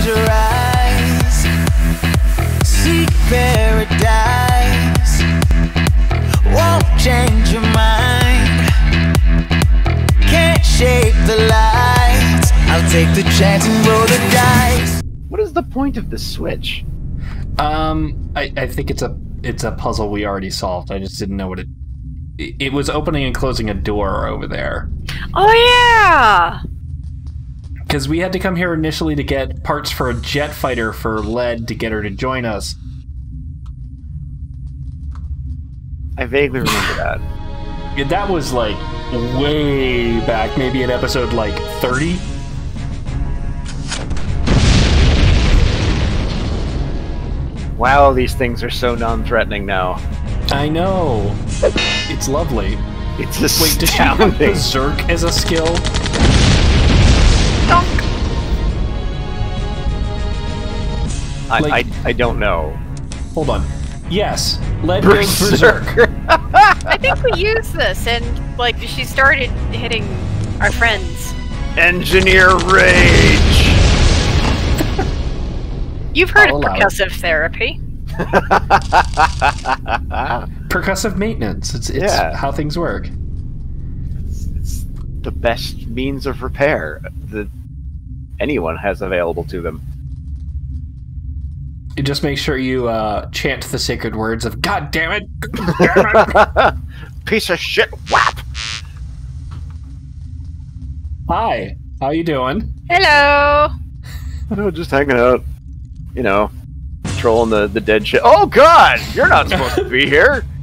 close your eyes. Seek paradise. Won't change your mind. Can't shape the lights. I'll take the chance and roll the dice. What is the point of the switch? Um, I, I think it's a it's a puzzle we already solved. I just didn't know what it. It it was opening and closing a door over there Oh yeah. Because we had to come here initially to get parts for a jet fighter for Led to get her to join us. I vaguely remember that. Yeah, That was like way back, maybe in episode like thirty. Wow, these things are so non-threatening now. I know. It's lovely. It's Wait, does she have astounding. Berserk as a skill? I, like- I, I don't know. Hold on. Yes, Led goes Berserk. I think we used this, and like she started hitting our friends. Engineer rage. You've heard I'll of allow it. percussive therapy. Percussive maintenance. It's it's Yeah. how things work. it's the best means of repair that anyone has available to them. You just make sure you uh, chant the sacred words of "God damn it!" Damn it. Piece of shit whap. Hi, how you doing? Hello. Oh, just hanging out. You know, trolling the, the dead shit. Oh god, you're not supposed to be here.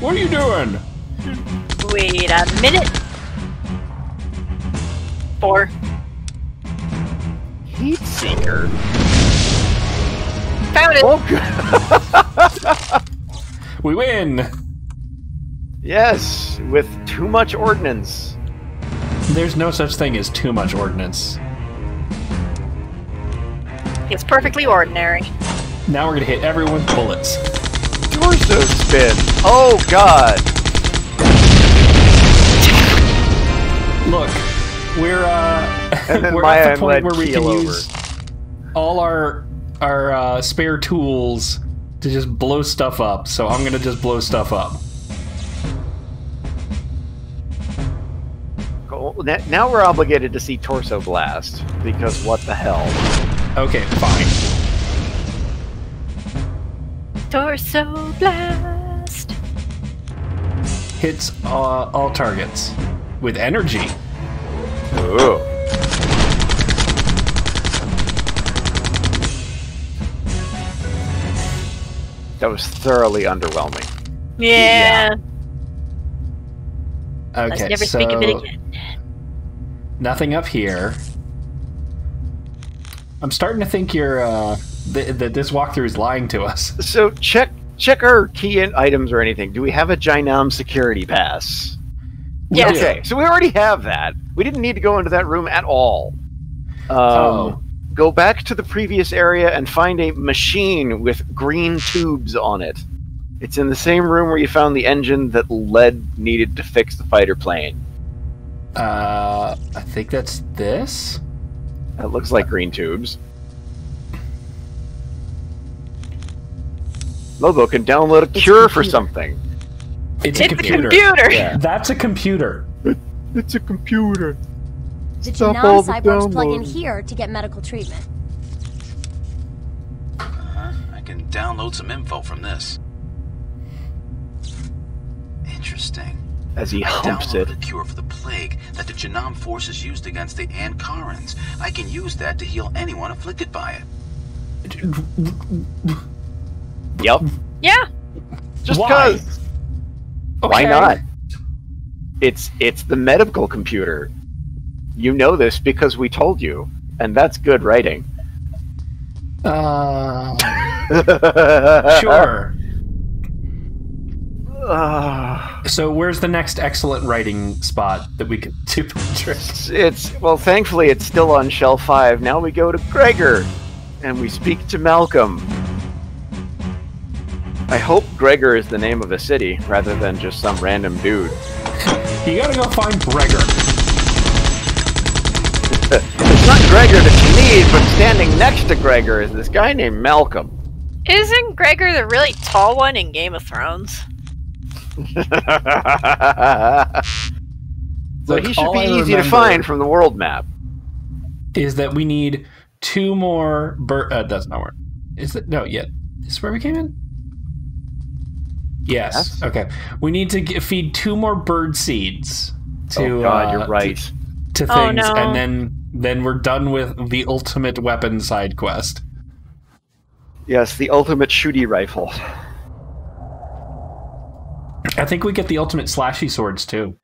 What are you doing? Wait a minute. Four. Heat seeker. Found it. Oh. We win. Yes, with too much ordnance. There's no such thing as too much ordnance. It's perfectly ordinary. Now we're gonna hit everyone with bullets. Torso spin. Oh god. Look, we're uh, And then we're Maya at the point where we can over. use all our our uh, spare tools to just blow stuff up. So I'm gonna just blow stuff up. Go- na- Now we're obligated to see Torso Blast because what the hell? Okay, fine. Torso blast. Hits uh, all targets with energy. Ooh. That was thoroughly underwhelming. Yeah. Let's Okay, never so speak of it again. nothing up here. I'm starting to think you're uh, th- that this walkthrough is lying to us. So check check our key in items or anything. Do we have a Gynam security pass? Yeah. Okay, so we already have that. We didn't need to go into that room at all. Um, Oh. Go back to the previous area and find a machine with green tubes on it. It's in the same room where you found the engine that Led needed to fix the fighter plane. Uh, I think that's this. That looks like green tubes. Lobo can download a cure for something. It's, It's a the computer. computer. Yeah. That's a computer. It's a computer. The Stop all Janam cyborgs plug in here to get medical treatment. Uh, I can download some info from this. Interesting. As he I humps it. downloaded a cure for the plague that the Janam forces used against the Ankarans. I can use that to heal anyone afflicted by it. Yep. Yeah. Just Why? cause. Why Okay. not? It's it's the medical computer. You know this because we told you, and that's good writing. Uh, sure. Ah, So where's the next excellent writing spot that we could do it's, it's well, thankfully it's still on shelf five. Now we go to Gregor, and we speak to Malcolm. I hope Gregor is the name of a city rather than just some random dude. You gotta go find Gregor. It's not Gregor that you need, but standing next to Gregor is this guy named Malcolm. Isn't Gregor the really tall one in Game of Thrones? so Look, he should be I easy to find from the world map. is that we need two more bird. Uh, that's not where. Is it? No, yet. Is this where we came in? Yes. Yes. Okay. We need to get, feed two more bird seeds to. oh God, uh, you're right. To, to Oh, things, no. and then then we're done with the ultimate weapon side quest. Yes, the ultimate shooty rifle. I think we get the ultimate slashy swords too.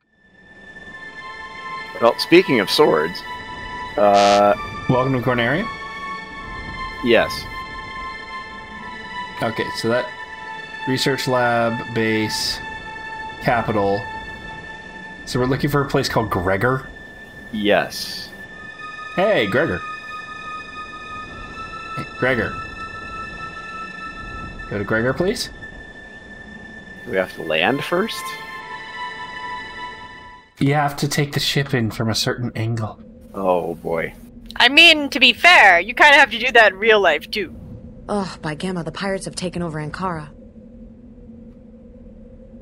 Well, speaking of swords, uh, Welcome to Corneria. yes, Okay, so that research lab base capital. So we're looking for a place called Gregor. Yes. Hey, Gregor. Hey, Gregor. Go to Gregor, please. Do we have to land first? You have to take the ship in from a certain angle. Oh boy. I mean, to be fair, you kind of have to do that in real life too. Oh, by Gamma, the pirates have taken over Ankara.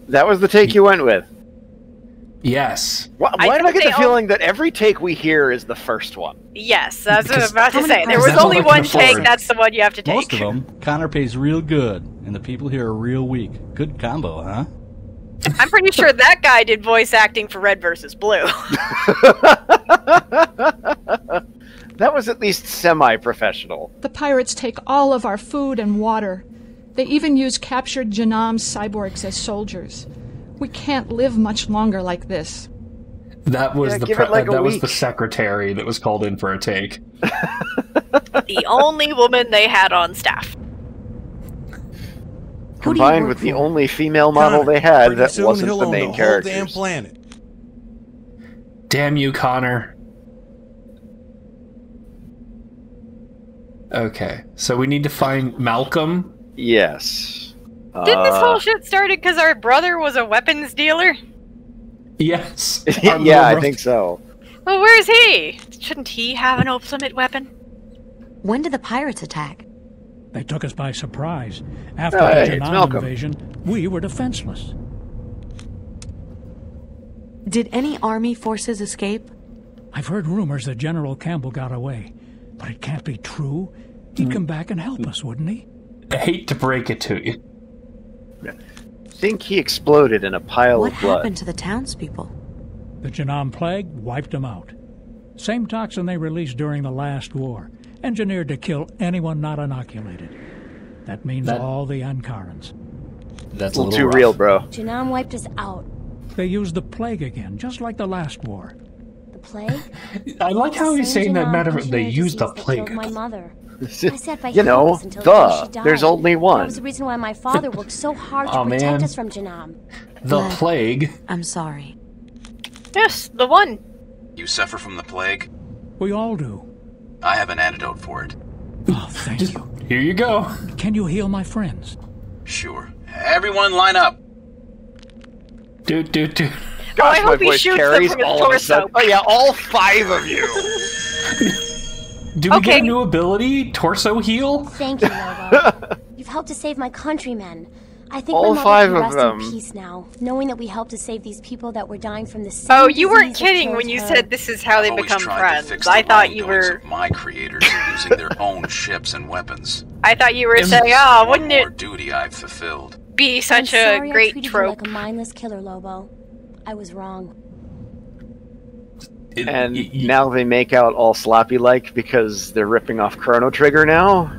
That was the take you went with. Yes. Why, I why do I get the feeling that every take we hear is the first one? Yes, that's what I Because- was about to say. There was only one take. afford. That's the one you have to take. Most of them, Connor pays real good, and the people here are real weak. Good combo, huh? I'm pretty sure that guy did voice acting for Red versus Blue. That was at least semi-professional. The pirates take all of our food and water. They even use captured Janam cyborgs as soldiers. We can't live much longer like this. That was Yeah, the pre- like that was week. the secretary that was called in for a take. the only woman they had on staff. Who do you Combined work with the only female model Connor, they had that wasn't he'll the own main character. damn planet. Damn you, Connor. Okay, so we need to find Malcolm. Yes. Didn't this Uh, whole shit started because our brother was a weapons dealer? Yes. yeah, Our I think so. Well, where's he? Shouldn't he have an ultimate weapon? When did the pirates attack? They took us by surprise. After Oh, hey, the Janan invasion, we were defenseless. Did any army forces escape? I've heard rumors that General Campbell got away, but it can't be true. He'd Hmm. come back and help us, wouldn't he? I hate to break it to you. Think he exploded in a pile What of blood. What happened to the townspeople? The Janam plague wiped them out. Same toxin they released during the last war, engineered to kill anyone not inoculated. That means That- all the Ankarans. That's a little too real, bro. Janam wiped us out. They used the plague again, just like the last war. The plague? I like how he's Same saying that Janam matter. They used the plague. my mother. I sat by you know, helpless until the day she died. there's only one. That was the reason why my father worked so hard to protect man. us from Janam. The Blood. plague. I'm sorry. Yes, the one. You suffer from the plague? We all do. I have an antidote for it. Oh, thank you. Here you go. Can you heal my friends? Sure. Everyone line up. Dude, dude, dude. Gosh, I my hope he voice shoots them carries from his all of a torso. sudden. Oh yeah, all five of you. Do we get a new ability? Torso heal? Thank you, Lobo. You've helped to save my countrymen. I think All my mother five can of rest them. in peace now, knowing that we helped to save these people that were dying from the same Oh, you weren't kidding when you said this is how they I've become tried to friends. fix I thought you were. of my creators using their own ships and weapons. I thought you were saying, "Oh, wouldn't it duty I've fulfilled. be I'm such a sorry I great treated trope?" You like a mindless killer, Lobo. I was wrong. It- And y- y- now they make out all sloppy like because they're ripping off Chrono Trigger now.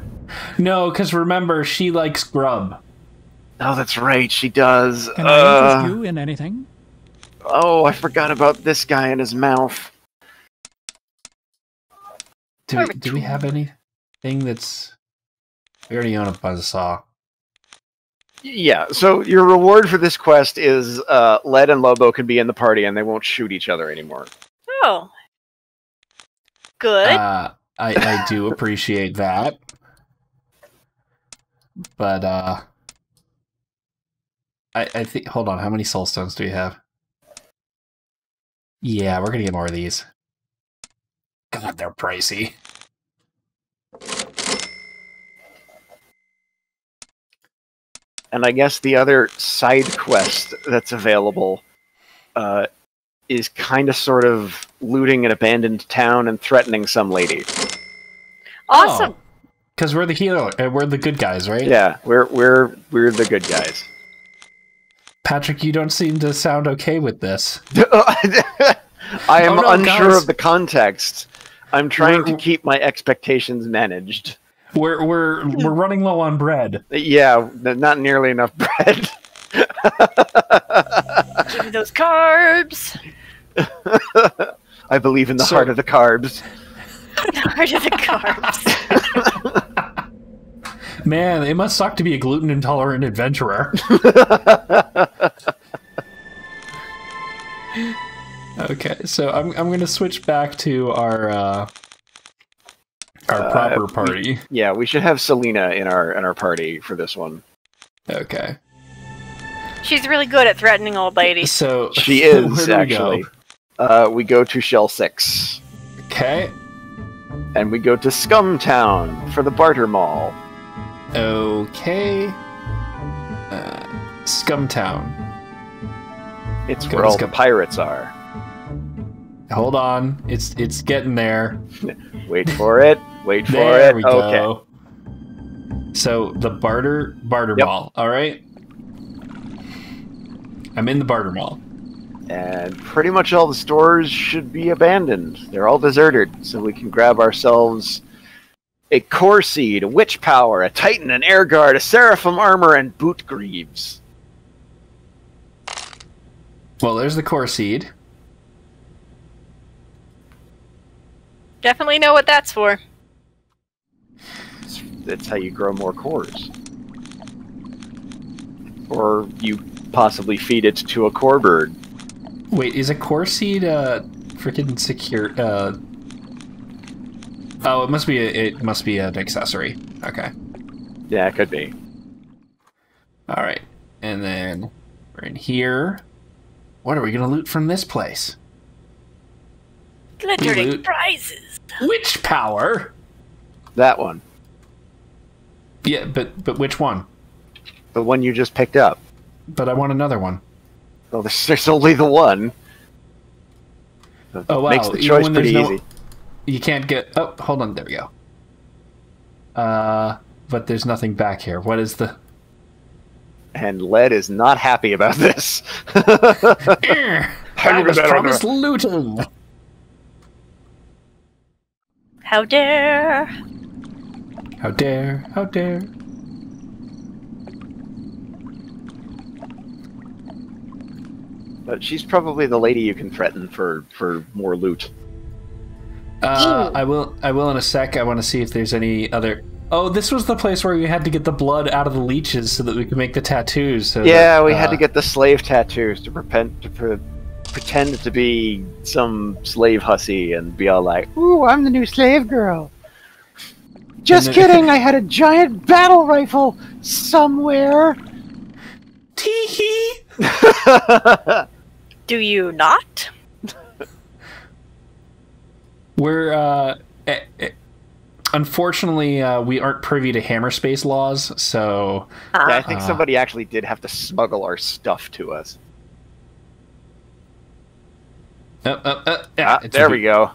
No, because remember, she likes grub. Oh, that's right, she does. Can I Uh, interest you in anything? oh, I forgot about this guy in his mouth. Do we, do we have anything that's. We already own a buzzsaw. Yeah, so your reward for this quest is uh, Led and Lobo can be in the party and they won't shoot each other anymore. Oh, good. Uh, I, I do appreciate that. But, uh. I, I think. Hold on, how many soul stones do we have? Yeah, we're gonna get more of these. God, they're pricey. And I guess the other side quest that's available uh, is kind of sort of looting an abandoned town and threatening some lady. Awesome. Because we're the hero. uh, We're the good guys, right? Yeah, we're we're we're the good guys. Patrick, you don't seem to sound okay with this. I am Oh, no, unsure guys. of the context. I'm trying to We're- keep my expectations managed. We're we're we're running low on bread. Yeah, not nearly enough bread. Give me those carbs. I believe in the So- heart of the carbs. the Heart of the carbs. Man, it must suck to be a gluten intolerant adventurer. okay, so I'm I'm gonna switch back to our uh, our Uh, proper we- party. Yeah, we should have Selina in our in our party for this one. Okay, She's really good at threatening old ladies. so She is actually. go? Uh, we go to Shell Six, Okay, and we go to Scumtown for the Barter Mall. okay. Uh, Scumtown. It's Go where all the pirates are. Hold on, it's it's getting there. Wait for it. Wait for There it. we okay. go. So the barter barter Yep. mall. All right. I'm in the barter mall. And pretty much all the stores should be abandoned. They're all deserted, so we can grab ourselves a core seed, a witch power, a titan, an air guard, a seraphim armor, and boot greaves. Well, there's the core seed. Definitely know what that's for. That's how you grow more cores. Or you possibly feed it to a core bird. Wait, is a core seed uh freaking secure uh Oh, it must be a, it must be an accessory. Okay. Yeah, it could be. All right. And then we're in here. What are we going to loot from this place? Glittering loot. prizes. Witch power. That one. Yeah, but but which one? The one you just picked up. But I want another one. Well, there's, there's only the one. Oh wow. Makes the choice pretty no- easy. You can't get Oh, hold on. There we go. Uh but there's nothing back here. What is the And Led is not happy about this. I was promised looting. How dare. How dare? How dare? But she's probably the lady you can threaten for, for more loot. Uh, I will. I will in a sec. I want to see if there's any other. Oh, this was the place where we had to get the blood out of the leeches so that we could make the tattoos. So yeah, that, we had uh, to get the slave tattoos to, repent, to pre- pretend to be some slave hussy and be all like, "Ooh, I'm the new slave girl." Just then- kidding. I had a giant battle rifle somewhere. Tee hee. Do you not? We're uh, eh, eh, unfortunately uh, we aren't privy to hammer space laws, so Yeah, I think Uh. somebody actually did have to smuggle our stuff to us. uh, uh, uh, yeah, Ah, there we go.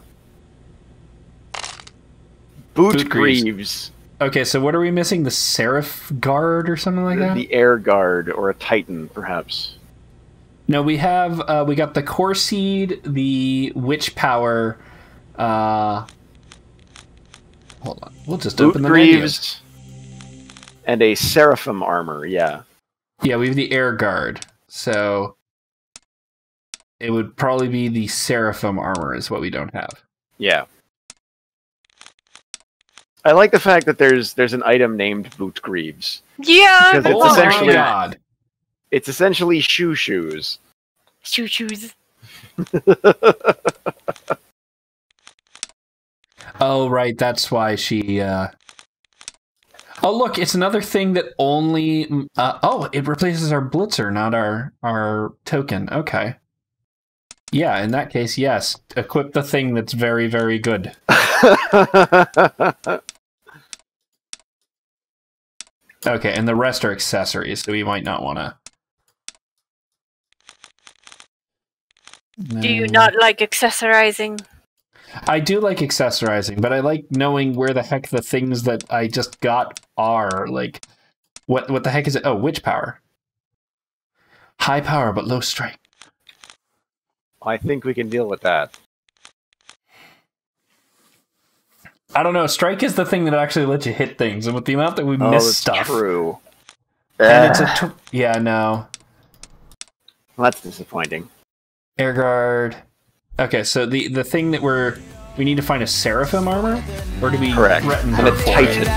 Boot, Boot greaves. greaves. Okay, so what are we missing? The seraph guard or something like that? The air guard or a titan, perhaps. No, we have uh, we got the core seed, the witch power. Uh, hold on, we'll just Boot open the menu. greaves and a seraphim armor. Yeah. Yeah, we have the air guard, so it would probably be the seraphim armor is what we don't have. Yeah. I like the fact that there's there's an item named boot greaves. Yeah. Because it's oh essentially- my god! It's essentially shoe shoes. Choo choos. Oh right, that's why she. Uh... Oh look, it's another thing that only. Uh, oh, it replaces our blitzer, not our our token. Okay. Yeah, in that case, yes. Equip the thing that's very, very good. Okay, and the rest are accessories, so we might not want to. Do you not like accessorizing? I do like accessorizing, but I like knowing where the heck the things that I just got are. Like, what what the heck is it? Oh, witch power. High power but low strength. I think we can deal with that. I don't know. Strike is the thing that actually lets you hit things, and with the amount that we Oh, miss that's stuff, true. and it's a tw- yeah, no well, that's disappointing. Air guard. Okay, so the the thing that we're we need to find a seraphim armor, or do we Correct. threaten And her a for titan. it?